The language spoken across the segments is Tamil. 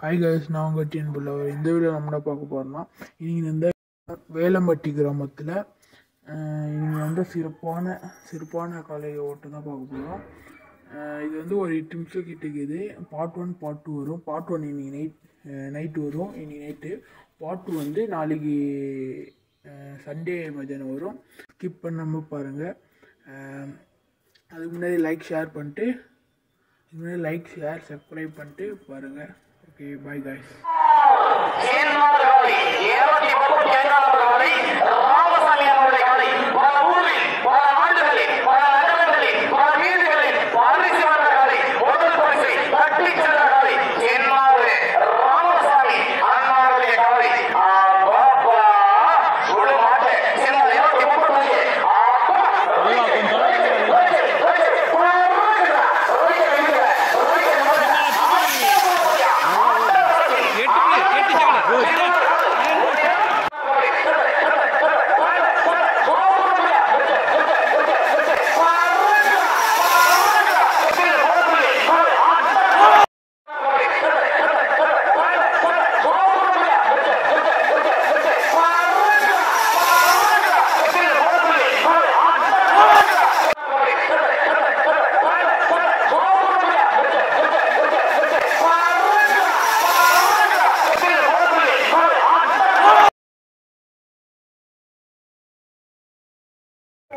ஹாய் கைஸ் நான் உங்கள் இந்த வீடியோ நம்ம என்ன பார்க்க போகிறோம்னா இன்றைக்கி இந்த வேலம்பட்டி கிராமத்தில் இன்றைக்கி வந்து சிறப்பான சிறப்பான காலை ஓட்டு தான் பார்க்க போகிறோம் இது வந்து ஒரு எட்டு நிமிஷம் கிட்ட இருக்குது. பார்ட் ஒன் பார்ட் டூ வரும். பார்ட் ஒன் இன்னைக்கு நைட் நைட்டு வரும். இன்னைக்கு நைட்டு பார்ட் டூ வந்து நாளைக்கு சண்டே மதியானம் வரும். ஸ்கிப் பண்ணாமல் பாருங்கள் அதுக்கு முன்னாடி லைக் ஷேர் பண்ணிட்டு இதுக்கு முன்னாடி லைக் ஷேர் சப்ஸ்கிரைப் பண்ணிட்டு பாருங்கள் Okay, bye guys.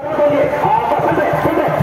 好当に、おお、す、